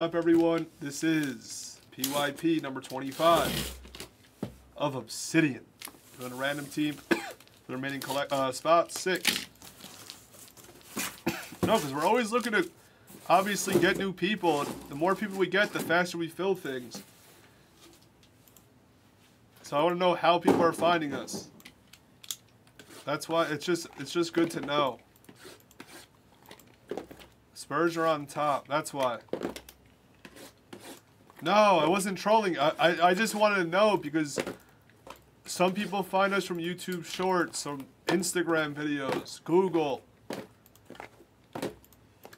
up everyone. This is pyp number 25 of obsidian. Doing a random team. The remaining collect uh, spots six. No because we're always looking to obviously get new people. The more people we get the faster we fill things. So i want to know how people are finding us. That's why it's just it's just good to know. Spurs are on top. That's why no, I wasn't trolling. I, I, I just wanted to know because some people find us from YouTube Shorts, from Instagram videos, Google.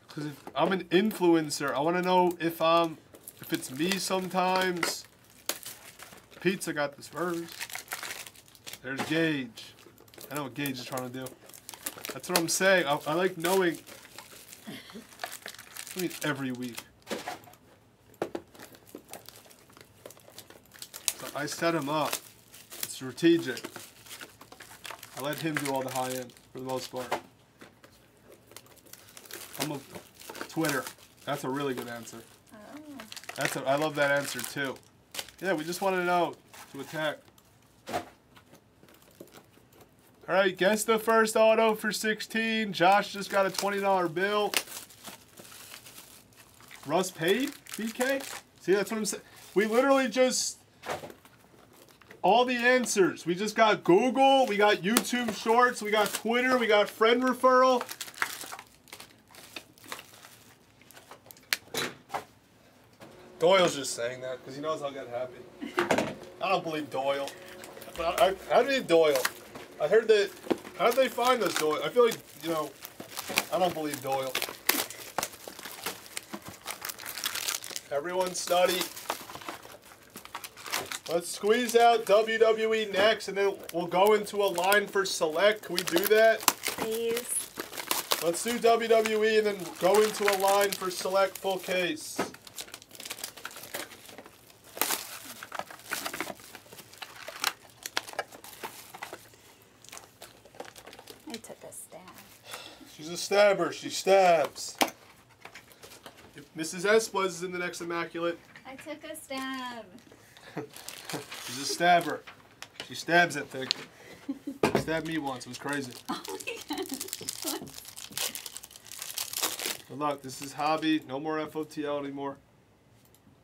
Because if I'm an influencer, I want to know if I'm, if it's me sometimes. Pizza got the Spurs. There's Gage. I know what Gage is trying to do. That's what I'm saying. I, I like knowing. I mean, every week. I set him up. It's strategic. I let him do all the high end for the most part. I'm a Twitter. That's a really good answer. Oh. That's a, I love that answer too. Yeah, we just wanted to know to attack. All right, guess the first auto for 16. Josh just got a $20 bill. Russ paid? BK? See, that's what I'm saying. We literally just all the answers. We just got Google, we got YouTube Shorts, we got Twitter, we got friend referral. Doyle's just saying that because he knows I'll get happy. I don't believe Doyle. But I, I, how Doyle? I heard that. How did they find us, Doyle? I feel like, you know, I don't believe Doyle. Everyone study. Let's squeeze out WWE next, and then we'll go into a line for select. Can we do that? Please. Let's do WWE and then go into a line for select full case. I took a stab. She's a stabber. She stabs. If Mrs. Esples is in the next immaculate. I took a stab. She's a stabber. She stabs that thing. She stabbed me once. It was crazy. Oh my god. Good luck. This is hobby. No more FOTL anymore.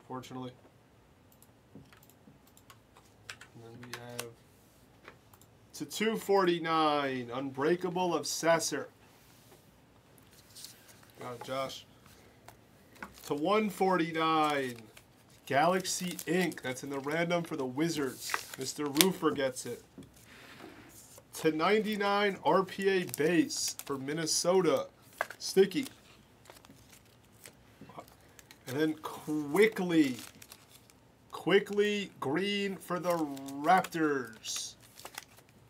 Fortunately. And then we have to 249. Unbreakable of Sasser. Got it, Josh. To 149. Galaxy Ink. That's in the random for the Wizards. Mr. Roofer gets it. To 99 RPA base for Minnesota. Sticky. And then quickly, Quickley green for the Raptors.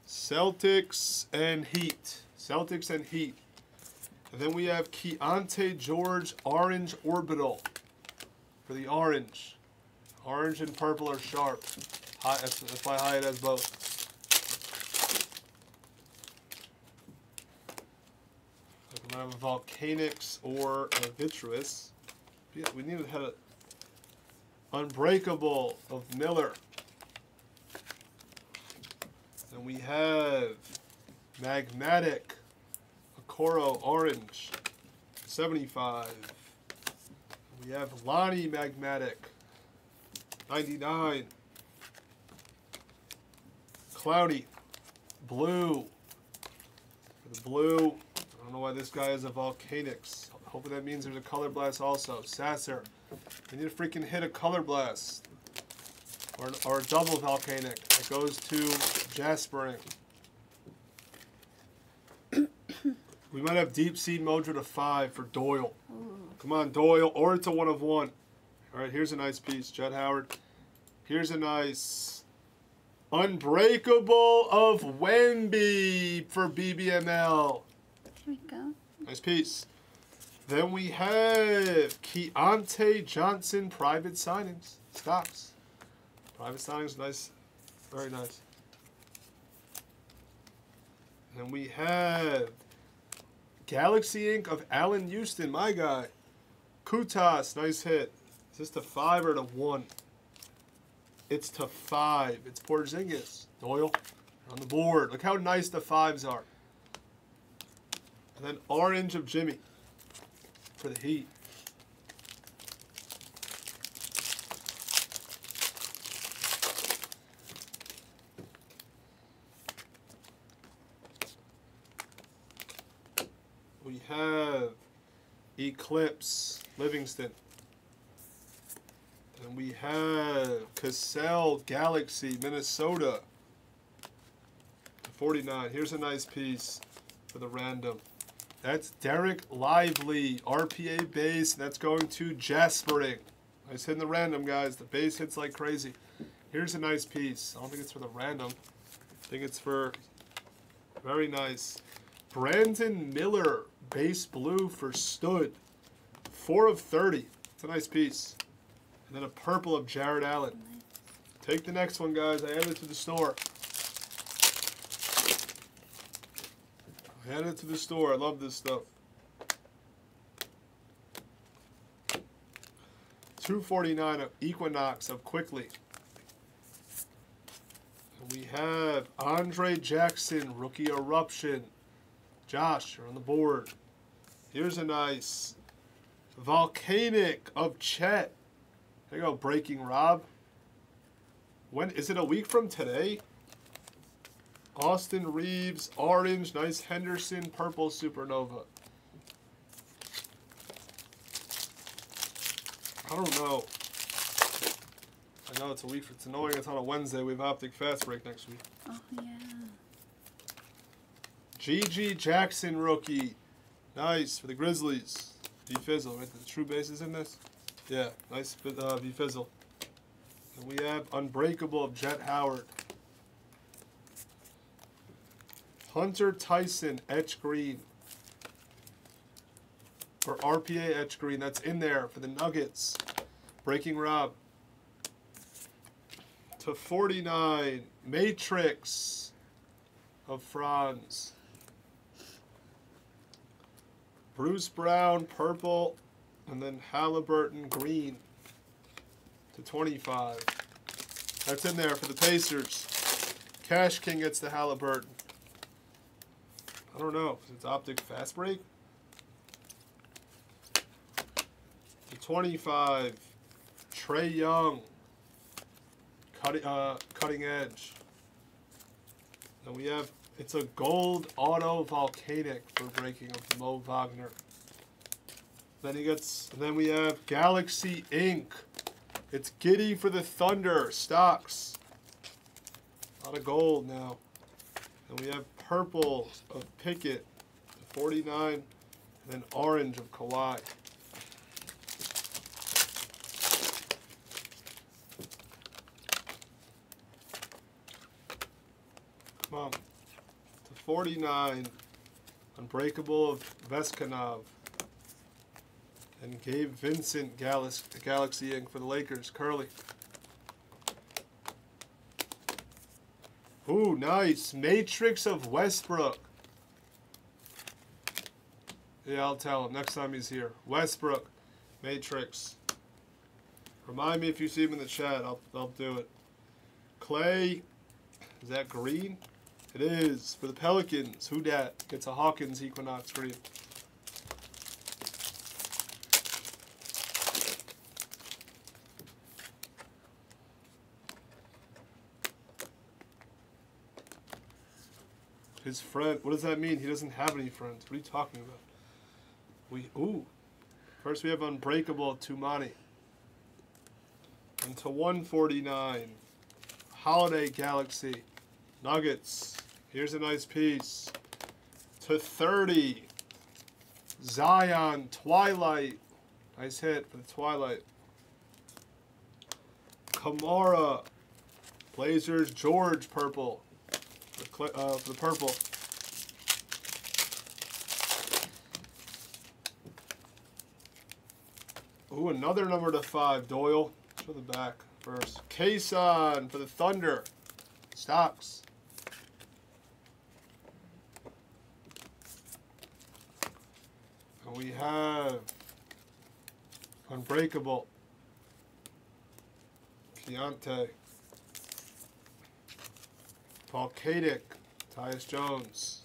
Celtics and Heat. Celtics and Heat. And then we have Keyonte George Orange Orbital for the orange. Orange and purple are sharp. High, that's, that's why Hyatt has both. Gonna have a Volcanics or a Vitreous. Yeah, we need to have a Unbreakable of Miller. And we have Magmatic Okoro Orange, 75. We have Lonnie Magmatic, 99. Cloudy, blue. The blue, I don't know why this guy is a Volcanics. Hopefully that means there's a Color Blast also. Sasser, we need to freaking hit a Color Blast. Or, or a double Volcanic that goes to Jaspering. we might have Deep Sea Mojo to 5 for Doyle. Come on, Doyle, or it's a one of one. All right, here's a nice piece, Jett Howard. Here's a nice Unbreakable of Wemby for BBML. Here we go. Nice piece. Then we have Keyontae Johnson private signings. Stocks. Private signings, nice. Very nice. Then we have Galaxy Ink. of Allan Houston, my guy. Kutas, nice hit. Is this to five or to one? It's to five. It's Porzingis. Doyle on the board. Look how nice the fives are. And then orange of Jimmy for the Heat. We have Eclipse Livingston. And we have Cassell Galaxy Minnesota. 49. Here's a nice piece for the random. That's Dereck Lively, RPA base. That's going to Jaspering. Nice hitting the random, guys. The base hits like crazy. Here's a nice piece. I don't think it's for the random. I think it's for very nice. Brandon Miller, base blue for Stud. 4 of 30. It's a nice piece. And then a purple of Jarrett Allen. Take the next one, guys. I added it to the store. I added it to the store. I love this stuff. 249 of Equinox of Quickley. We have Andre Jackson, Rookie Eruption. Josh, you're on the board. Here's a nice Volcanic of Chet. There you go, Breaking Rob. When is it a week from today? Austin Reaves, orange, nice Henderson, purple supernova. I don't know. I know it's a week. It's annoying. It's on a Wednesday. We have optic fast break next week. Oh yeah. GG Jackson rookie. Nice for the Grizzlies. V Fizzle, right? The true bases in this? Yeah, nice uh, V Fizzle. And we have Unbreakable of Jett Howard. Hunter Tyson, Etch Green. Or RPA Etch Green, that's in there for the Nuggets. Breaking Rob. To 49, Matrix of Franz. Bruce Brown, purple, and then Haliburton, green. To 25. That's in there for the Pacers. Cash King gets the Haliburton. I don't know. It's optic fast break. To 25. Trae Young. Cutting, uh, cutting edge. And we have it's a gold auto volcanic for breaking of Mo Wagner. Then he gets. Then we have Galaxy Ink. It's Giddey for the Thunder stocks. A lot of gold now. And we have purple of Pickett, 49, and then orange of Kawhi. Come on. To 49, Unbreakable of Veskanov. And Gabe Vincent Galaxy, Galaxy Ink for the Lakers. Curly. Ooh, nice. Matrix of Westbrook. Yeah, I'll tell him next time he's here. Westbrook, Matrix. Remind me if you see him in the chat. I'll, I'll do it. Clay, is that green? It is. For the Pelicans, who dat gets a Hawkins Equinox green. His friend. What does that mean? He doesn't have any friends. What are you talking about? We ooh. First we have Unbreakable Toumani. And to 149. Holiday Galaxy. Nuggets. Here's a nice piece. To 30. Zion Twilight. Nice hit for the Twilight. Camara. Blazers George Purple. For, uh, for the purple. Ooh, another number to five, Doyle. Show the back first. Cason for the Thunder. Stocks. And we have Unbreakable. Deontay. Volcanic, Tyus Jones.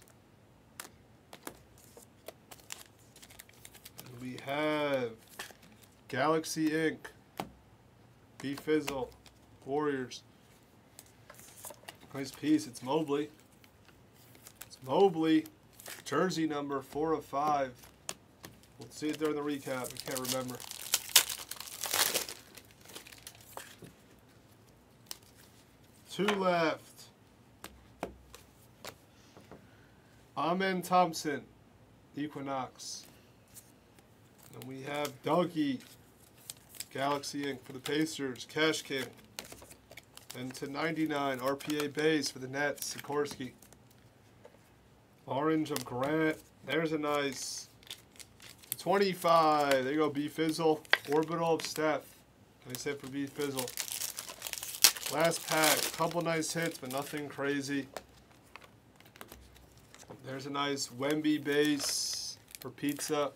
And we have Galaxy Ink. B Fizzle, Warriors. Nice piece. It's Mobley. It's Mobley. Jersey number four of five. We'll see it during the recap. I can't remember. Two left. Amen Thompson, Equinox. And we have Dougie, Galaxy Ink. for the Pacers, Cash King. And to 99, RPA base for the Nets, Sikorsky. Orange of Grant. There's a nice 25. There you go, B Fizzle. Orbital of Steph. Nice hit for B Fizzle. Last pack. Couple nice hits, but nothing crazy. There's a nice Wemby base for pizza.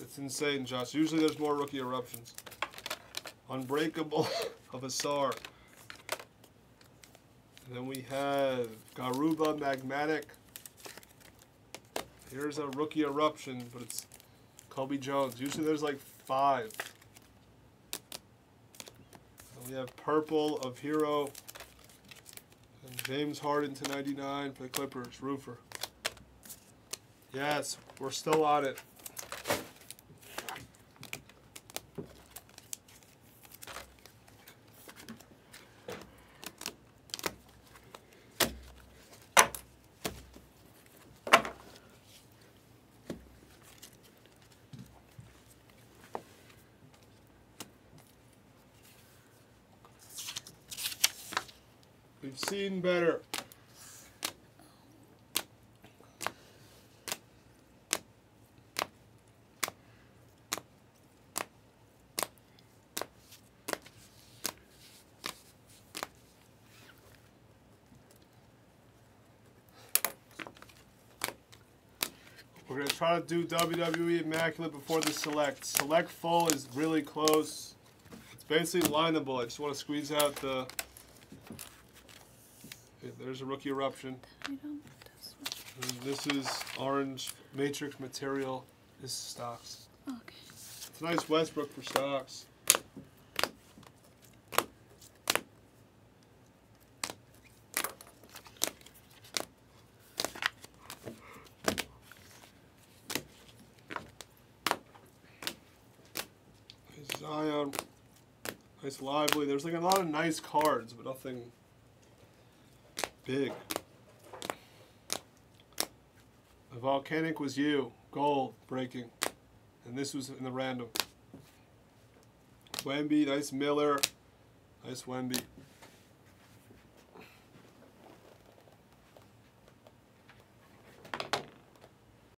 It's insane, Josh. Usually there's more rookie eruptions. Unbreakable of Ausar. And then we have Garuba Magmatic. Here's a rookie eruption, but it's Colby Jones. Usually there's like five. And we have purple of Herro. James Harden to 99 for the Clippers. Roofer. Yes, we're still on it. We've seen better. We're gonna try to do WWE Immaculate before the Select. Select Full is really close. It's basically lineable. I just want to squeeze out the Okay, there's a rookie eruption. And this is orange matrix material. This is stocks. Okay. It's a nice Westbrook for stocks. Zion. Nice lively. There's like a lot of nice cards, but nothing big. The volcanic was you. Gold breaking. And this was in the random. Wemby, nice Miller. Nice Wemby.